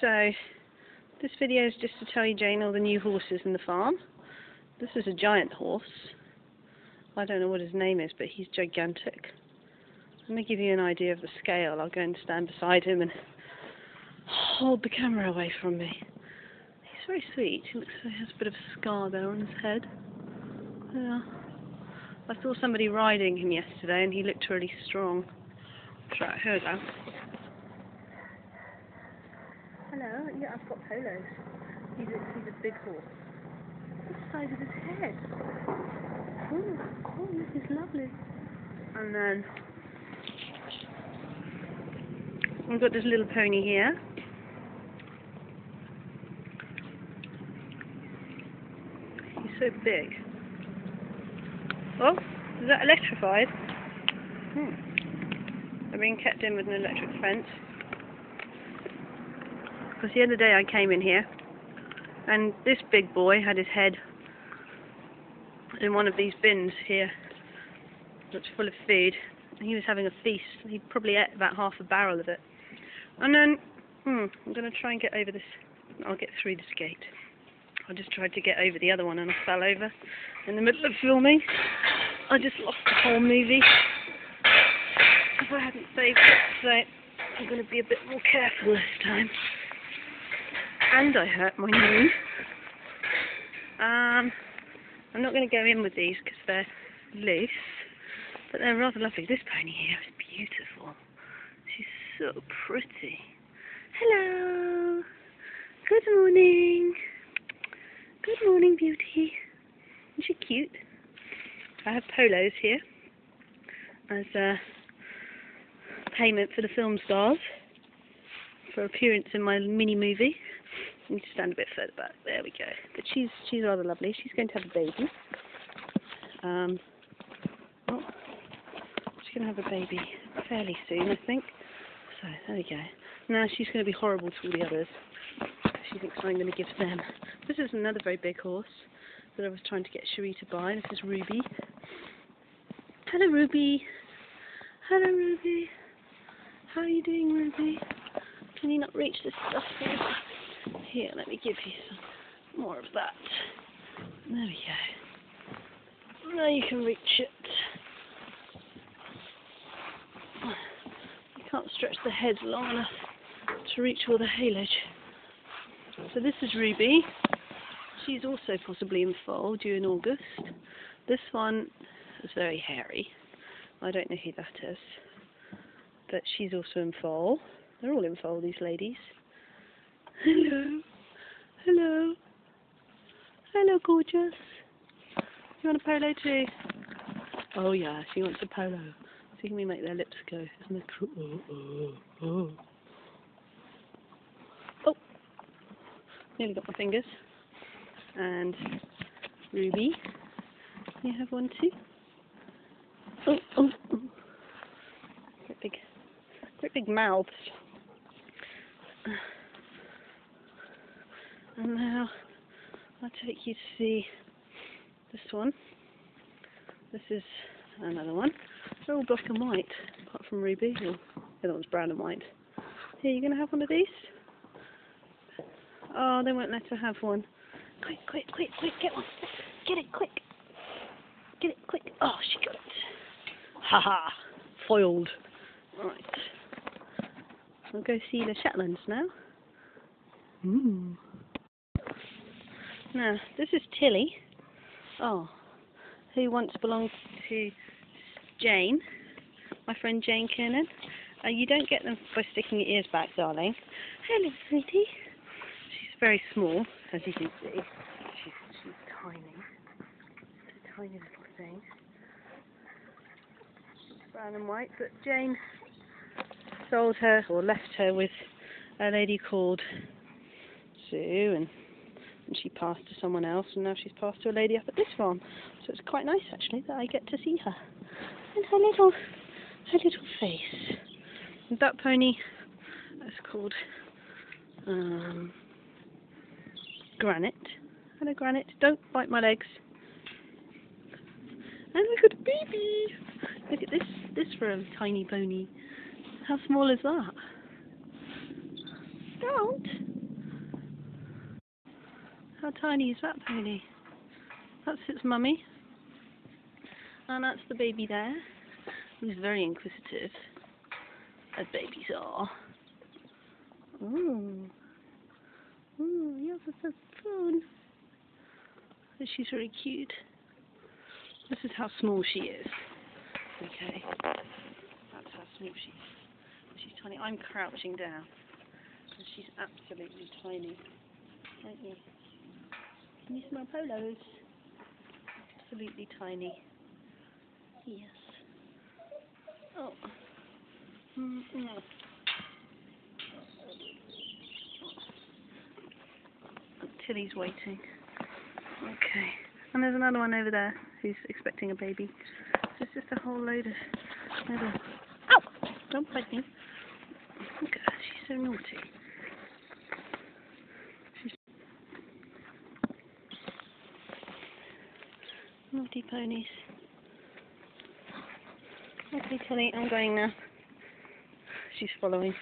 So, this video is just to tell you, Jane, all the new horses in the farm. This is a giant horse. I don't know what his name is, but he's gigantic. Let me give you an idea of the scale. I'll go and stand beside him and hold the camera away from me. He's very sweet. He looks like he has a bit of a scar there on his head. Yeah. I saw somebody riding him yesterday and he looked really strong. Right, here we go. Hello, yeah, I've got polos. He's a, he's a big horse. The size of his head. Oh, oh, this is lovely. And then we've got this little pony here. He's so big. Oh, is that electrified? Hmm. They're being kept in with an electric fence. Because the other day I came in here and this big boy had his head in one of these bins here that's full of food and he was having a feast. He probably ate about half a barrel of it. And then, hmm, I'm going to try and get over this. I'll get through this gate. I just tried to get over the other one and I fell over in the middle of filming. I just lost the whole movie. If I hadn't saved it, so I'm going to be a bit more careful this time and I hurt my knee. Um, I'm not going to go in with these because they're loose, but they're rather lovely. This pony here is beautiful. She's so pretty. Hello. Good morning. Good morning, beauty. Isn't she cute? I have polos here as a payment for the film stars for appearance in my mini movie. Need to stand a bit further back. There we go. But she's she's rather lovely. She's going to have a baby. Um, oh, she's going to have a baby fairly soon, I think. So there we go. Now she's going to be horrible to all the others. She thinks I'm going to give them. This is another very big horse that I was trying to get Cherie to buy. This is Ruby. Hello, Ruby. Hello, Ruby. How are you doing, Ruby? Can you not reach this stuff here? Here, let me give you some more of that. There we go. Now you can reach it. You can't stretch the head long enough to reach all the haylage. So this is Ruby. She's also possibly in foal due in August. This one is very hairy. I don't know who that is. But she's also in foal. They're all in foal, these ladies. Hello. Hello. Hello, gorgeous. You want a polo too? Oh yeah, she wants a polo. See can we make their lips go? Isn't it cool? Oh, oh, oh. oh. Nearly got my fingers. And Ruby. You have one too? Oh, oh, oh. Great big, great big mouths. And now I'll take you to see this one. This is another one. They're all black and white, apart from Ruby. The other one's brown and white. Here, you're going to have one of these? Oh, they won't let her have one. Quick, quick, quick, quick, get one. Get it, quick. Get it, quick. Oh, she got it. Ha ha. Foiled. Right. We'll go see the Shetlands now. Ooh. Now, this is Tilly. Oh, who once belonged to Jane, my friend Jane Kernan. Uh, you don't get them by sticking your ears back, darling. Hello, sweetie. She's very small, as you can see. She's, she's tiny. a tiny little thing. Brown and white, but Jane sold her, or left her with a lady called Sue, and and she passed to someone else, and now she's passed to a lady up at this farm. So it's quite nice actually that I get to see her and her little her little face. And that pony is called um, Granite. Hello, Granite. Don't bite my legs. And look at baby. Look at this. This for a tiny pony. How small is that? Don't. How tiny is that pony? That's its mummy. And that's the baby there, who's very inquisitive, as babies are. Ooh. Ooh, yes, it's a spoon. She's very cute. This is how small she is. Okay. That's how small she is. She's tiny. I'm crouching down. And she's absolutely tiny. Aren't you? Can you smell polos? Absolutely tiny. Yes. Oh. Mm -mm. Tilly's waiting. Okay. And there's another one over there who's expecting a baby. So it's just a whole load of little... Ow! Don't bite me. At her, she's so naughty. She's... Naughty ponies. Okay, Tilly, I'm going now. She's following.